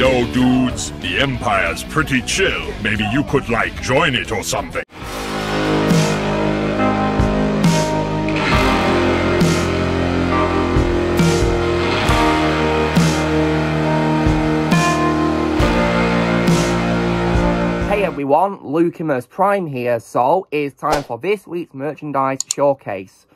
Yo, dudes, the Empire's pretty chill. Maybe you could, like, join it or something. Hey everyone, Lukimus Prime here, so it's time for this week's merchandise showcase.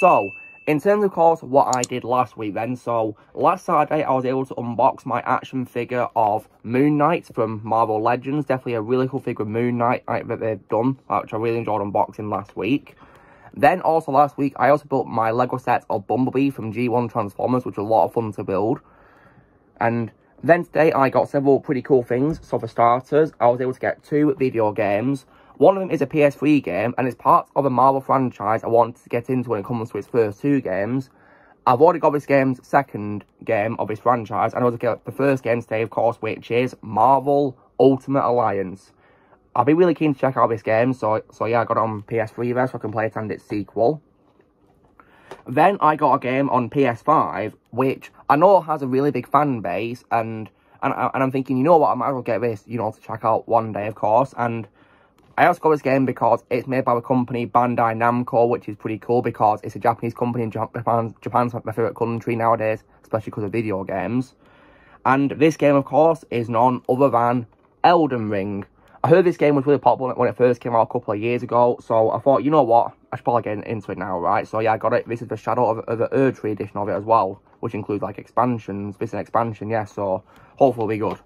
So, in terms of course what I did last week then, so last Saturday I was able to unbox my action figure of Moon Knight from Marvel Legends, definitely a really cool figure of Moon Knight that they've done, which I really enjoyed unboxing last week. Then also last week I also built my Lego set of Bumblebee from G1 Transformers, which was a lot of fun to build. And then today I got several pretty cool things. So for starters, I was able to get two video games. One of them is a PS3 game and it's part of a Marvel franchise I wanted to get into when it comes to its first two games. I've already got this game's second game of this franchise and I was the first game today, of course, which is Marvel Ultimate Alliance. I'll be really keen to check out this game, so so yeah, I got it on PS3 there so I can play it and its sequel. Then I got a game on PS5, which I know has a really big fan base, and and, and I'm thinking, you know what, I might as well get this, you know, to check out one day, of course, and I also got this game because it's made by the company Bandai Namco, which is pretty cool because it's a Japanese company and Japan, Japan's my favourite country nowadays, especially because of video games. And this game, of course, is none other than Elden Ring. I heard this game was really popular when it first came out a couple of years ago, so I thought, you know what, I should probably get into it now, right? So yeah, I got it. This is the Shadow of, of the Erdtree edition of it as well, which includes like expansions. This is an expansion, yeah, so hopefully it'll be good.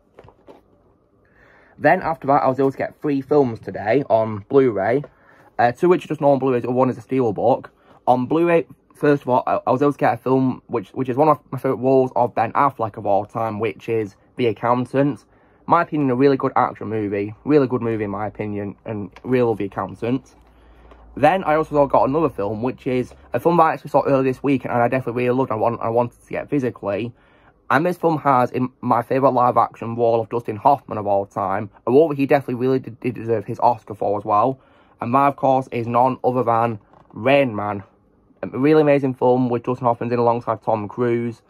Then after that, I was able to get three films today on Blu-ray. Uh, two which are just normal Blu-rays, one is a Steelbook. On Blu-ray, first of all, I, I, was able to get a film which which is one of my favourite roles of Ben Affleck of all time, which is The Accountant my opinion, a really good action movie. Really good movie, in my opinion, and real The Accountant. Then I also got another film, which is a film that I actually saw earlier this week, and I definitely really loved and I wanted to get physically. And this film has in my favourite live-action role of Dustin Hoffman of all time, a role that he definitely really did, did deserve his Oscar for as well. And that, of course, is none other than Rain Man. A really amazing film with Dustin Hoffman in alongside Tom Cruise.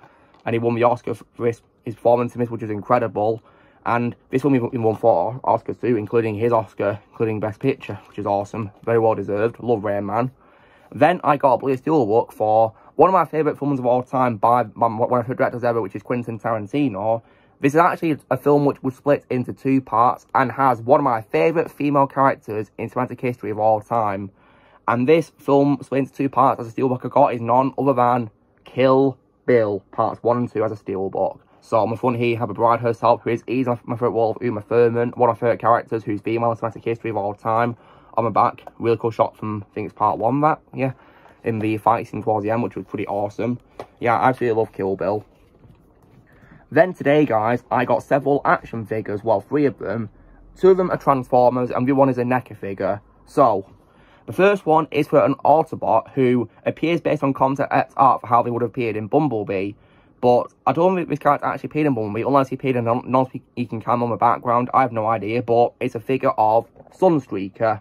And he won the Oscar for his, his performance in this, which is incredible. And this film we won four Oscars too, including his Oscar, including Best Picture, which is awesome. Very well deserved. Love Rain Man. Then I got a Blue Steelbook for one of my favourite films of all time by one of the directors ever, which is Quentin Tarantino. This is actually a film which was split into two parts and has one of my favourite female characters in cinematic history of all time. And this film split into two parts as a steelbook I got is none other than Kill Bill parts 1 and 2 as a steelbook. So the front here, have a bride herself, who is easy my, my favourite wall of Uma Thurman, one of my favourite characters, who's female in cinematic history of all time. On the back, really cool shot from, I think it's part one, that, yeah, in the fight scene towards the end, which was pretty awesome. Yeah, I absolutely love Kill Bill. Then today, guys, I got several action figures, well, three of them. Two of them are Transformers, and the one is a NECA figure. So, the first one is for an Autobot who appears based on concept art for how they would have appeared in Bumblebee. But I don't think this character actually paid in Bumblebee, unless he paid a non-speaking cam on the background. I have no idea, but it's a figure of Sunstreaker.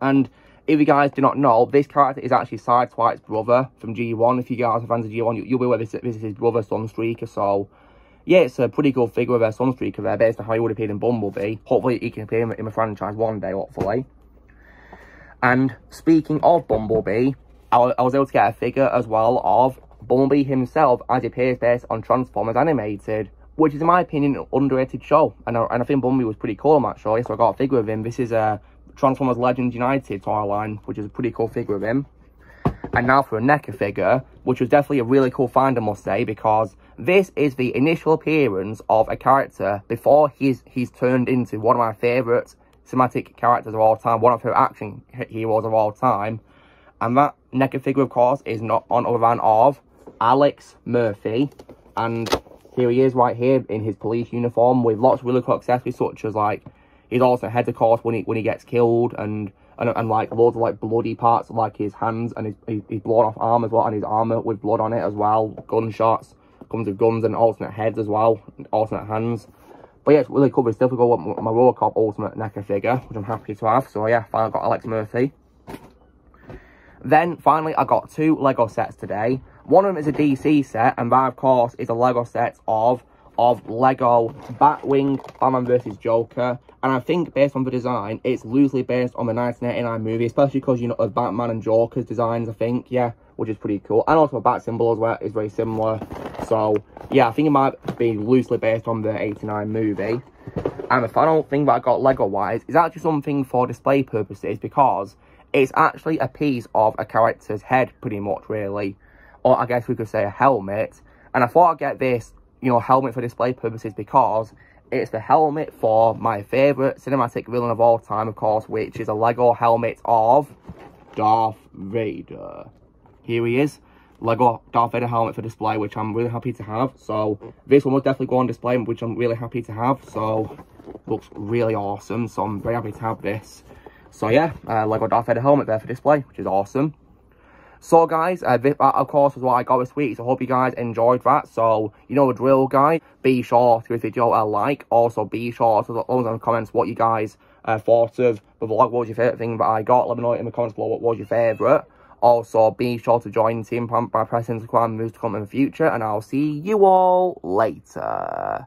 And if you guys do not know, this character is actually Sideswipe's brother from G1. If you guys are fans of G1, you, will be aware this, this is his brother, Sunstreaker. So, yeah, it's a pretty good figure of a Sunstreaker there, based on how he would have appeared in Bumblebee. Hopefully, he can appear in, in the franchise one day, hopefully. And speaking of Bumblebee, I, I was able to get a figure as well of Bumblebee himself as he appears based on Transformers Animated, which is, in my opinion, an underrated show. And I, and I think Bumblebee was pretty cool on that show, so I got a figure of him. This is a Transformers Legacy United toy line, which is a pretty cool figure of him. And now for a NECA figure, which was definitely a really cool find, I must say, because this is the initial appearance of a character before he's he's turned into one of my favourite cinematic characters of all time, one of her action heroes of all time. And that NECA figure, of course, is not on other than of Alex Murphy. And here he is right here in his police uniform with lots of really cool accessories such as like he's also head of course when he when he gets killed and and, and like loads of like bloody parts like his hands and his, his, blown off arm as well and his armor with blood on it as well. Gunshots comes with guns and alternate heads as well alternate hands. But yeah it's really cool it's difficult with my Robocop ultimate NECA figure which i'm happy to have so yeah finally got alex murphy. Then finally i got two lego sets today. One of them is a DC set, and that, of course, is a Lego set of of Lego Batwing Batman vs Joker. And I think based on the design, it's loosely based on the 1989 movie, especially because, you know, of Batman and Joker's designs, I think, yeah, which is pretty cool. And also a bat symbol as well is very similar. So, yeah, I think it might be loosely based on the 89 movie. And the final thing that I got Lego-wise is actually something for display purposes because it's actually a piece of a character's head, pretty much, really. Or I guess we could say a helmet. And I thought I'd get this, you know, helmet for display purposes because it's the helmet for my favourite cinematic villain of all time, of course, which is a Lego helmet of Darth Vader. Here he is. Lego Darth Vader helmet for display, which I'm really happy to have. So, this one will definitely go on display, which I'm really happy to have. So, looks really awesome. So, I'm very happy to have this. So, yeah, uh, Lego Darth Vader helmet there for display, which is awesome. So guys, uh, this, of course was what I got this week, so hope you guys enjoyed that. So, you know the drill, guys. Be sure to give this video a like. Also, be sure to know in the comments what you guys uh, thought of the vlog. What was your favourite thing that I got? Let me know in the comments below what was your favourite. Also, be sure to join team by pressing subscribe and moves to come in the future. And I'll see you all later.